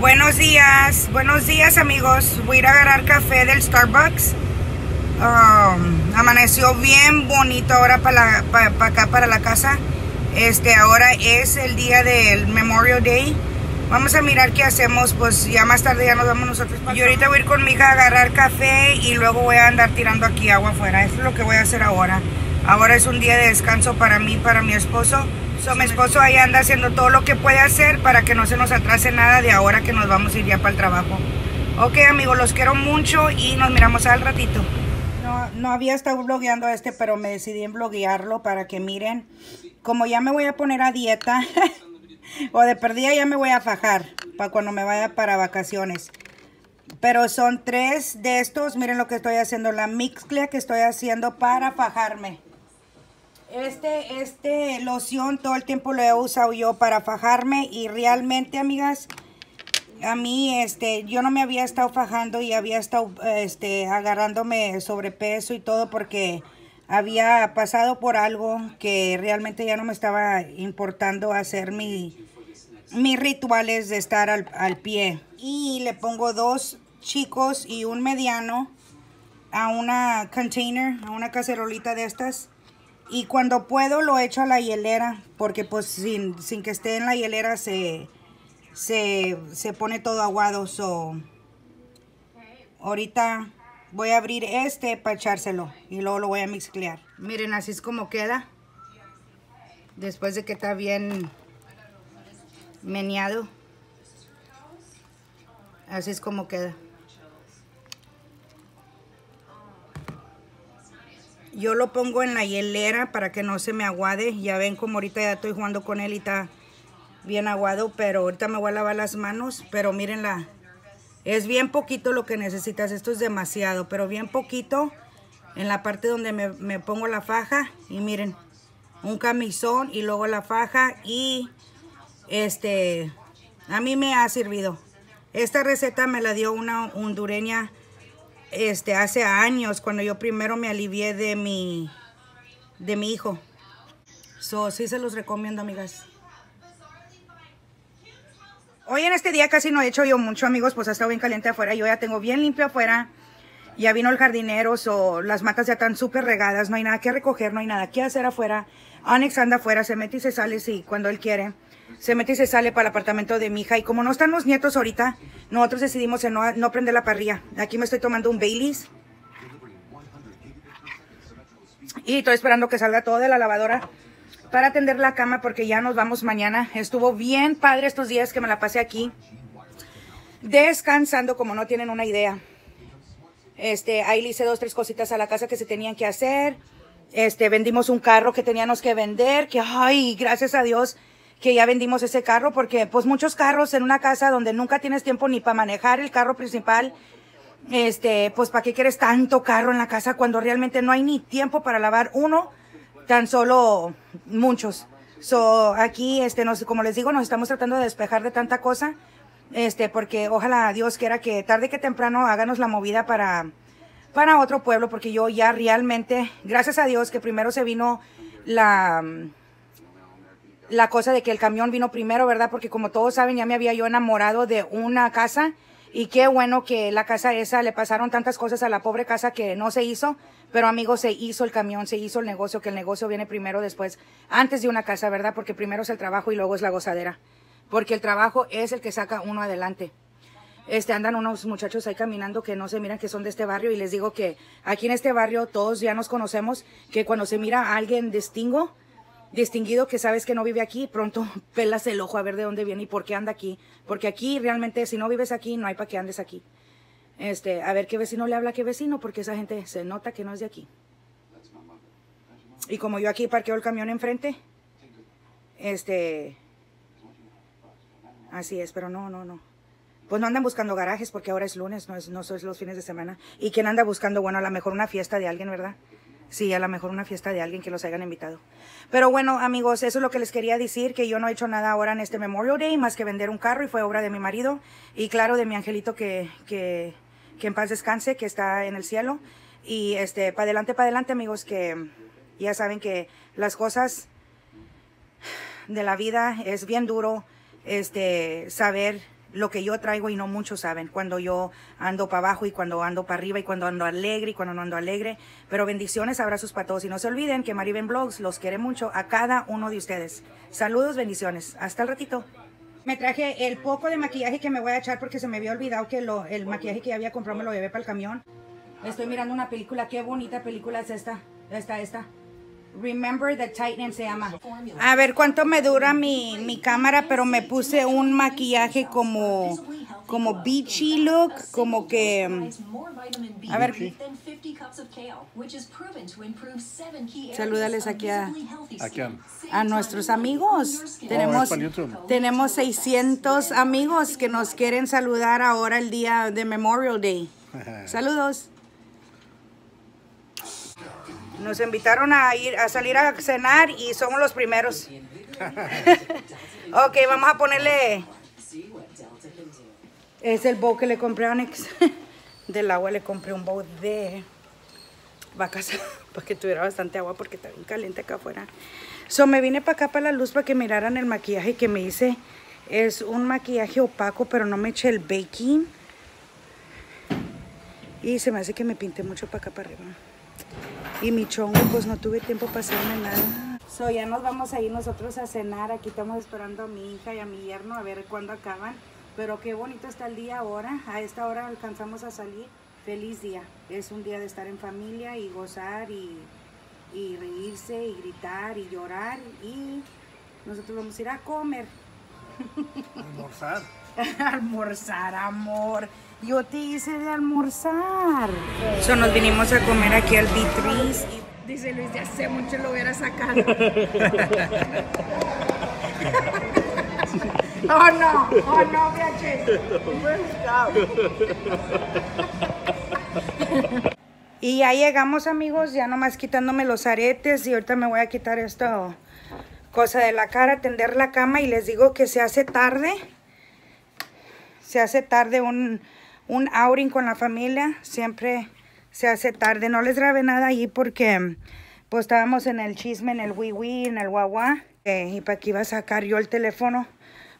Buenos días, buenos días amigos. Voy a ir a agarrar café del Starbucks. Um, amaneció bien bonito ahora para, para, acá, para la casa. Este, ahora es el día del Memorial Day. Vamos a mirar qué hacemos, pues ya más tarde ya nos vamos nosotros. Yo ahorita voy a ir con mi hija a agarrar café y luego voy a andar tirando aquí agua afuera. Eso es lo que voy a hacer ahora. Ahora es un día de descanso para mí, para mi esposo. So, mi esposo ahí anda haciendo todo lo que puede hacer para que no se nos atrase nada de ahora que nos vamos a ir ya para el trabajo. Ok amigos, los quiero mucho y nos miramos al ratito. No, no había estado blogueando este, pero me decidí en bloguearlo para que miren. Como ya me voy a poner a dieta, o de perdida ya me voy a fajar para cuando me vaya para vacaciones. Pero son tres de estos, miren lo que estoy haciendo, la mixclea que estoy haciendo para fajarme. Este, este loción todo el tiempo lo he usado yo para fajarme y realmente, amigas, a mí, este, yo no me había estado fajando y había estado, este, agarrándome sobrepeso y todo porque había pasado por algo que realmente ya no me estaba importando hacer mi, mis rituales de estar al, al pie. Y le pongo dos chicos y un mediano a una container, a una cacerolita de estas y cuando puedo lo echo a la hielera, porque pues sin, sin que esté en la hielera se, se, se pone todo aguado. So, ahorita voy a abrir este para echárselo y luego lo voy a mezclar. Miren, así es como queda. Después de que está bien meneado. Así es como queda. Yo lo pongo en la hielera para que no se me aguade. Ya ven como ahorita ya estoy jugando con él y está bien aguado. Pero ahorita me voy a lavar las manos. Pero mírenla. Es bien poquito lo que necesitas. Esto es demasiado. Pero bien poquito en la parte donde me, me pongo la faja. Y miren. Un camisón y luego la faja. Y este... A mí me ha servido. Esta receta me la dio una hondureña este, hace años, cuando yo primero me alivié de mi, de mi hijo. So, sí se los recomiendo, amigas. Hoy en este día casi no he hecho yo mucho, amigos, pues ha estado bien caliente afuera. Yo ya tengo bien limpio afuera. Ya vino el jardinero, o las matas ya están súper regadas. No hay nada que recoger, no hay nada que hacer afuera. Onyx anda afuera, se mete y se sale, sí, cuando él quiere se mete y se sale para el apartamento de mi hija. Y como no están los nietos ahorita, nosotros decidimos no, no prender la parrilla. Aquí me estoy tomando un Baileys. Y estoy esperando que salga todo de la lavadora para tender la cama porque ya nos vamos mañana. Estuvo bien padre estos días que me la pasé aquí. Descansando como no tienen una idea. Este, ahí le hice dos, tres cositas a la casa que se tenían que hacer. Este, vendimos un carro que teníamos que vender, que ay, gracias a Dios, que ya vendimos ese carro porque pues muchos carros en una casa donde nunca tienes tiempo ni para manejar el carro principal, este, pues para qué quieres tanto carro en la casa cuando realmente no hay ni tiempo para lavar uno, tan solo muchos. So, aquí, este, nos, como les digo, nos estamos tratando de despejar de tanta cosa, este, porque ojalá Dios quiera que tarde que temprano háganos la movida para, para otro pueblo, porque yo ya realmente, gracias a Dios que primero se vino la, la cosa de que el camión vino primero, ¿verdad? Porque como todos saben, ya me había yo enamorado de una casa y qué bueno que la casa esa le pasaron tantas cosas a la pobre casa que no se hizo, pero amigos, se hizo el camión, se hizo el negocio, que el negocio viene primero después, antes de una casa, ¿verdad? Porque primero es el trabajo y luego es la gozadera. Porque el trabajo es el que saca uno adelante. Este, andan unos muchachos ahí caminando que no se miran que son de este barrio y les digo que aquí en este barrio todos ya nos conocemos, que cuando se mira a alguien distingo, distinguido que sabes que no vive aquí, pronto pelas el ojo a ver de dónde viene y por qué anda aquí. Porque aquí realmente si no vives aquí, no hay para que andes aquí. Este, a ver qué vecino le habla a qué vecino, porque esa gente se nota que no es de aquí. Y como yo aquí parqueo el camión enfrente, este, así es, pero no, no, no. Pues no andan buscando garajes porque ahora es lunes, no es, no es los fines de semana. Y quien anda buscando, bueno, a lo mejor una fiesta de alguien, ¿verdad? Sí, a lo mejor una fiesta de alguien que los hayan invitado. Pero bueno, amigos, eso es lo que les quería decir, que yo no he hecho nada ahora en este Memorial Day, más que vender un carro y fue obra de mi marido. Y claro, de mi angelito que, que, que en paz descanse, que está en el cielo. Y este, para adelante, para adelante, amigos, que ya saben que las cosas de la vida es bien duro este, saber lo que yo traigo y no muchos saben. Cuando yo ando para abajo y cuando ando para arriba y cuando ando alegre y cuando no ando alegre. Pero bendiciones, abrazos para todos. Y no se olviden que Mariben Blogs los quiere mucho a cada uno de ustedes. Saludos, bendiciones. Hasta el ratito. Me traje el poco de maquillaje que me voy a echar porque se me había olvidado que lo, el maquillaje que había comprado me lo llevé para el camión. Estoy mirando una película. Qué bonita película es esta. Esta, esta. Remember the Titan se llama. A ver cuánto me dura mi, mi cámara, pero me puse un maquillaje como como beachy look, como que a ver salúdales aquí a, a nuestros amigos. Tenemos tenemos 600 amigos que nos quieren saludar ahora el día de Memorial Day. Saludos. Nos invitaron a ir a salir a cenar y somos los primeros. ok, vamos a ponerle. Es el bowl que le compré a Onyx. Del agua le compré un bowl de vacas para que tuviera bastante agua porque está bien caliente acá afuera. So me vine para acá para la luz para que miraran el maquillaje que me hice. Es un maquillaje opaco, pero no me eché el baking. Y se me hace que me pinte mucho para acá para arriba. Y mi chongo, pues no tuve tiempo para hacerme nada. So, ya nos vamos a ir nosotros a cenar. Aquí estamos esperando a mi hija y a mi yerno a ver cuándo acaban. Pero qué bonito está el día ahora. A esta hora alcanzamos a salir. Feliz día. Es un día de estar en familia y gozar y, y reírse y gritar y llorar. Y nosotros vamos a ir a comer. Almorzar. almorzar, amor. Yo te hice de almorzar. So nos vinimos a comer aquí al Beatriz. Dice Luis, ya hace mucho lo hubiera sacado. oh no, oh no, Y ya llegamos amigos, ya nomás quitándome los aretes y ahorita me voy a quitar esto cosa de la cara, tender la cama y les digo que se hace tarde. Se hace tarde un, un outing con la familia. Siempre se hace tarde. No les grabé nada ahí porque pues estábamos en el chisme, en el wiwi, en el guagua. Eh, y para que iba a sacar yo el teléfono.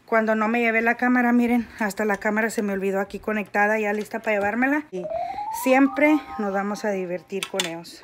Cuando no me llevé la cámara, miren, hasta la cámara se me olvidó aquí conectada, ya lista para llevármela. Y siempre nos vamos a divertir con ellos.